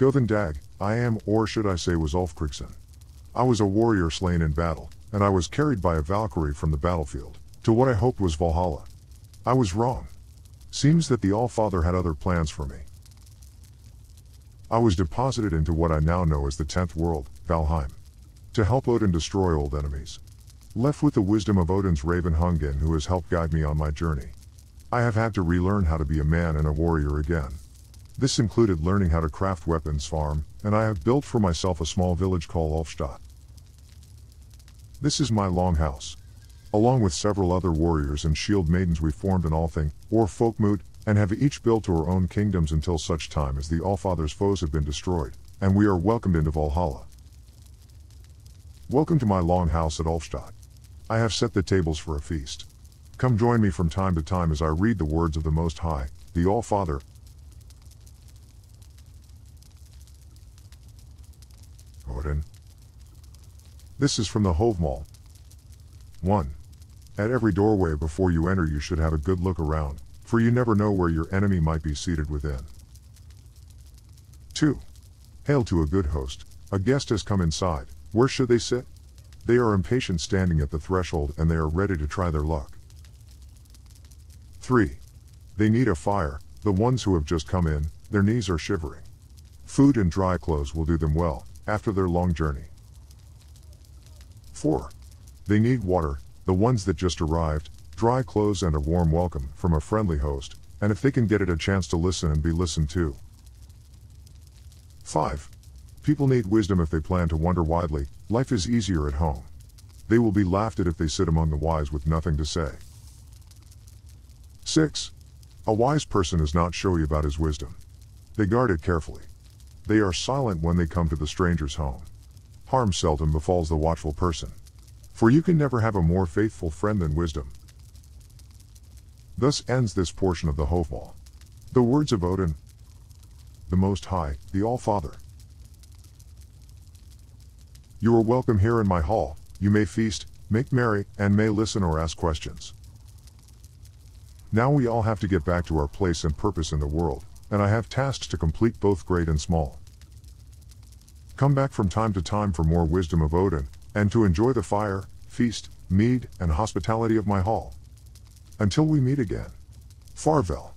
Gothendag, I am, or should I say was Ulf Kriegson. I was a warrior slain in battle, and I was carried by a Valkyrie from the battlefield, to what I hoped was Valhalla. I was wrong. Seems that the Allfather had other plans for me. I was deposited into what I now know as the tenth world, Valheim. To help Odin destroy old enemies. Left with the wisdom of Odin's raven Hugin who has helped guide me on my journey. I have had to relearn how to be a man and a warrior again. This included learning how to craft weapons farm, and I have built for myself a small village called Ulfstadt. This is my longhouse. Along with several other warriors and shield maidens we formed an Althing, or Folkmoot, and have each built our own kingdoms until such time as the Allfather's foes have been destroyed, and we are welcomed into Valhalla. Welcome to my longhouse at Ulfstadt. I have set the tables for a feast. Come join me from time to time as I read the words of the Most High, the All-Father, Odin. This is from the Havamal. 1. At every doorway before you enter you should have a good look around, for you never know where your enemy might be seated within. 2. Hail to a good host, a guest has come inside, where should they sit? They are impatient standing at the threshold and they are ready to try their luck. 3. They need a fire, the ones who have just come in, their knees are shivering. Food and dry clothes will do them well, after their long journey. 4. They need water, the ones that just arrived, dry clothes and a warm welcome from a friendly host, and if they can get it a chance to listen and be listened to. 5. People need wisdom if they plan to wander widely, life is easier at home. They will be laughed at if they sit among the wise with nothing to say. 6. A wise person is not showy about his wisdom. They guard it carefully. They are silent when they come to the stranger's home. Harm seldom befalls the watchful person. For you can never have a more faithful friend than wisdom. Thus ends this portion of the Havamal. The words of Odin, the Most High, the All-Father. You are welcome here in my hall, you may feast, make merry, and may listen or ask questions. Now we all have to get back to our place and purpose in the world, and I have tasks to complete both great and small. Come back from time to time for more wisdom of Odin, and to enjoy the fire, feast, mead, and hospitality of my hall. Until we meet again. Farvel.